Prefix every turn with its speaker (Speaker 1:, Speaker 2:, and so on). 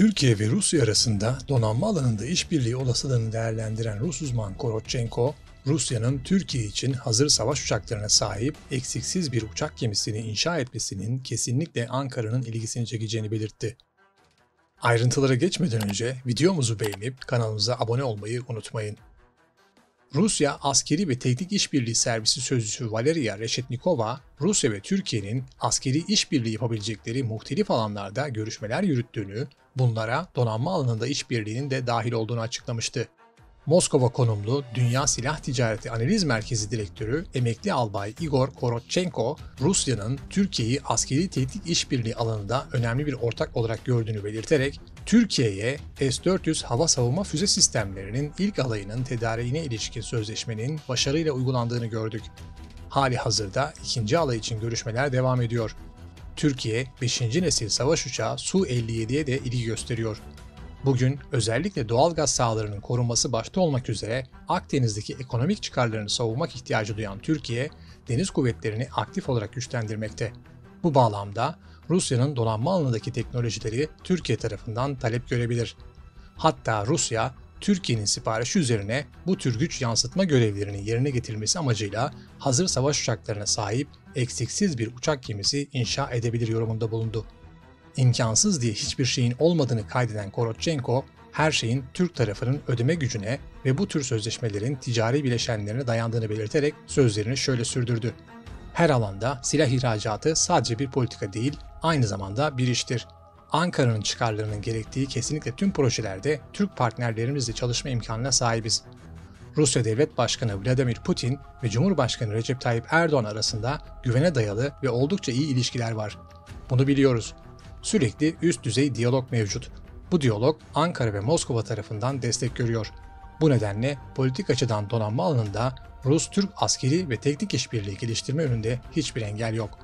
Speaker 1: Türkiye ve Rusya arasında donanma alanında işbirliği olasılığını değerlendiren Rus uzman Korotchenko, Rusya'nın Türkiye için hazır savaş uçaklarına sahip eksiksiz bir uçak gemisini inşa etmesinin kesinlikle Ankara'nın ilgisini çekeceğini belirtti. Ayrıntılara geçmeden önce videomuzu beğenip kanalımıza abone olmayı unutmayın. Rusya Askeri ve Teknik İşbirliği Servisi Sözcüsü Valeria Reshetnikova, Rusya ve Türkiye'nin askeri işbirliği yapabilecekleri muhtelif alanlarda görüşmeler yürüttüğünü, bunlara donanma alanında işbirliğinin de dahil olduğunu açıklamıştı. Moskova konumlu Dünya Silah Ticareti Analiz Merkezi Direktörü emekli albay Igor Korotchenko, Rusya'nın Türkiye'yi askeri tehdit işbirliği alanında önemli bir ortak olarak gördüğünü belirterek, Türkiye'ye S-400 hava savunma füze sistemlerinin ilk alayının tedariğine ilişkin sözleşmenin başarıyla uygulandığını gördük. Hali hazırda ikinci alay için görüşmeler devam ediyor. Türkiye 5. nesil savaş uçağı Su-57'ye de ilgi gösteriyor. Bugün özellikle doğal gaz sahalarının korunması başta olmak üzere Akdeniz'deki ekonomik çıkarlarını savunmak ihtiyacı duyan Türkiye, deniz kuvvetlerini aktif olarak güçlendirmekte. Bu bağlamda Rusya'nın donanma alanındaki teknolojileri Türkiye tarafından talep görebilir. Hatta Rusya, Türkiye'nin siparişi üzerine bu tür güç yansıtma görevlerini yerine getirmesi amacıyla hazır savaş uçaklarına sahip eksiksiz bir uçak gemisi inşa edebilir yorumunda bulundu. İmkansız diye hiçbir şeyin olmadığını kaydeden Korotchenko, her şeyin Türk tarafının ödeme gücüne ve bu tür sözleşmelerin ticari bileşenlerine dayandığını belirterek sözlerini şöyle sürdürdü. Her alanda silah ihracatı sadece bir politika değil, aynı zamanda bir iştir. Ankara'nın çıkarlarının gerektiği kesinlikle tüm projelerde Türk partnerlerimizle çalışma imkanına sahibiz. Rusya Devlet Başkanı Vladimir Putin ve Cumhurbaşkanı Recep Tayyip Erdoğan arasında güvene dayalı ve oldukça iyi ilişkiler var. Bunu biliyoruz. Sürekli üst düzey diyalog mevcut. Bu diyalog Ankara ve Moskova tarafından destek görüyor. Bu nedenle politik açıdan donanma alanında Rus-Türk askeri ve teknik işbirliği geliştirme önünde hiçbir engel yok.